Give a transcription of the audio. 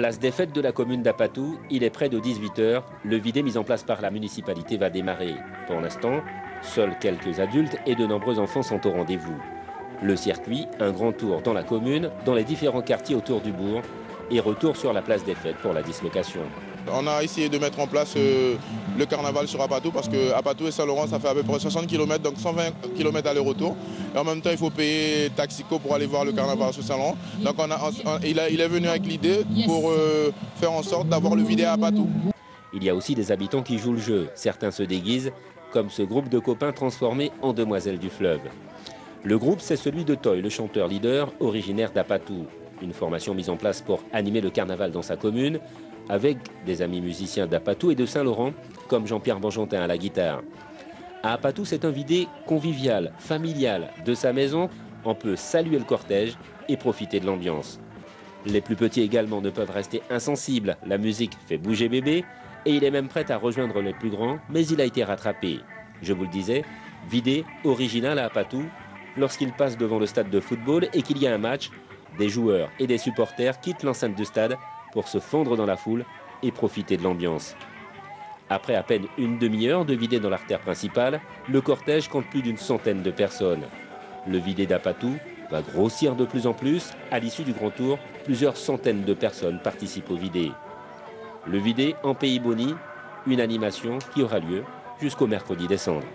Place des fêtes de la commune d'Apatou, il est près de 18h. Le vidé mis en place par la municipalité va démarrer. Pour l'instant, seuls quelques adultes et de nombreux enfants sont au rendez-vous. Le circuit, un grand tour dans la commune, dans les différents quartiers autour du bourg, et retour sur la place des fêtes pour la dislocation. On a essayé de mettre en place euh, le carnaval sur Apatou parce que Apatou et Saint-Laurent, ça fait à peu près 60 km, donc 120 km aller-retour. Et en même temps, il faut payer Taxico pour aller voir le carnaval sur Saint-Laurent. Donc il, est venu avec l'idée pour euh, faire en sorte d'avoir le vidéo à Apatou. Il y a aussi des habitants qui jouent le jeu. Certains se déguisent, comme ce groupe de copains transformés en demoiselles du fleuve. Le groupe, c'est celui de Toy, le chanteur leader originaire d'Apatou. Une formation mise en place pour animer le carnaval dans sa commune, avec des amis musiciens d'Apatou et de Saint-Laurent, comme Jean-Pierre Bangentin à la guitare. À Apatou, c'est un vidé convivial, familial. De sa maison, on peut saluer le cortège et profiter de l'ambiance. Les plus petits également ne peuvent rester insensibles. La musique fait bouger bébé et il est même prêt à rejoindre les plus grands, mais il a été rattrapé. Je vous le disais, vidé, original à Apatou, lorsqu'il passe devant le stade de football et qu'il y a un match, des joueurs et des supporters quittent l'enceinte du stade pour se fondre dans la foule et profiter de l'ambiance. Après à peine une demi-heure de vidé dans l'artère principale, le cortège compte plus d'une centaine de personnes. Le vidé d'Apatou va grossir de plus en plus. À l'issue du grand tour, plusieurs centaines de personnes participent au vidé. Le vidé en Pays Boni, une animation qui aura lieu jusqu'au mercredi décembre.